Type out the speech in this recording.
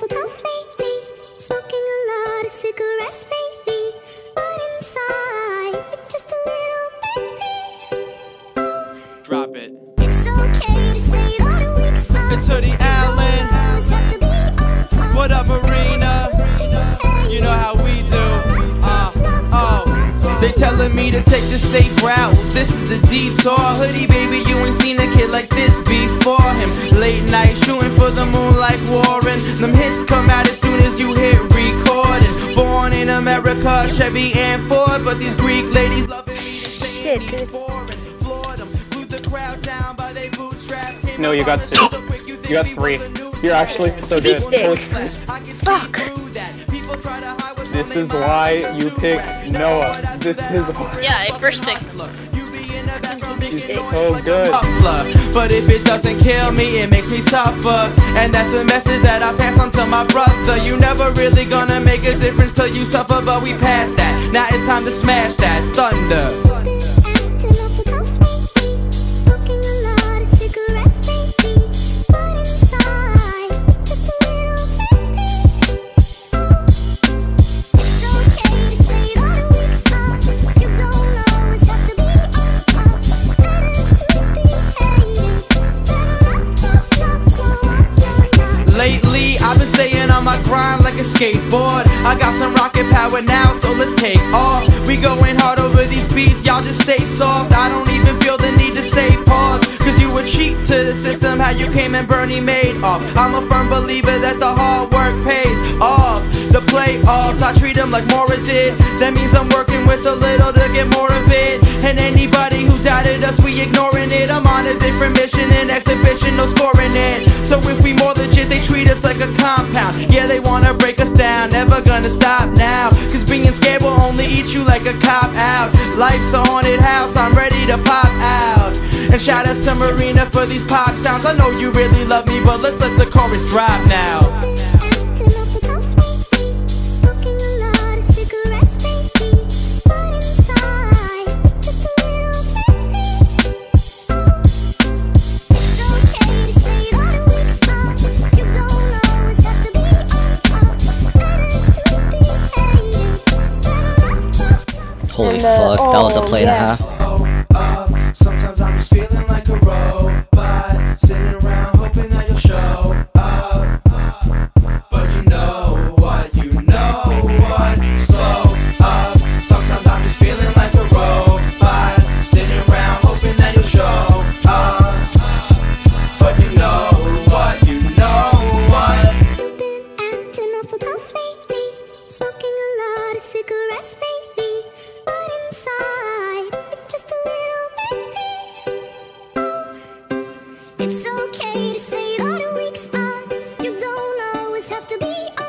awful tough lately. Smoking a lot of cigarettes lately. But inside, it's just a little baby. Drop it. It's okay to say that a weak spot. It's Hoodie Allen. Have to be on top. What up, Marina? You know how we do. Uh, oh. They telling me to take the safe route. This is the detour. Hoodie, baby, you ain't seen a kid like this before. Late night shooting for the moon like Warren. Them hits come out as soon as you hit recording. Born in America, Chevy and Ford. But these Greek ladies loving me and saying he's foreign. Floored 'em, blew the crowd down by they bootstraps. Came No, you got two. you got three. was a news You're actually so good. Fuck. This is why you pick Noah. This is why Yeah, I first picked. He's so good. But if it doesn't kill me, it makes me tougher. And that's the message that I pass on to my brother. You never really gonna make a difference till you suffer, but we passed that. Now it's time to smash that thunder. Grind like a skateboard. I got some rocket power now, so let's take off. We going hard over these beats, y'all just stay soft. I don't even feel the need to say pause. Cause you were cheap to the system, how you came and Bernie Madoff. I'm a firm believer that the hard work pays off. The playoffs, I treat them like Mora did. That means I'm working with a little to get more of it. And anybody who doubted compound. Yeah, they wanna break us down, never gonna stop now. Cause being scared will only eat you like a cop out. Life's a haunted house, I'm ready to pop out. And shout outs to Marina for these pop sounds. I know you really love me, but let's let the chorus drop now. Holy And, uh, fuck, that was a oh, play and a half. Sometimes I'm just feeling like a robot, sitting around hoping that you'll show up. But you know what, you know what, slow up. Sometimes I'm just feeling like a robot, sitting around hoping that you'll show up. But you know what, you know what. You've been acting awful tough lately. Smoking a lot of cigarettes lately. It's okay to say that a weak spot. You don't always have to be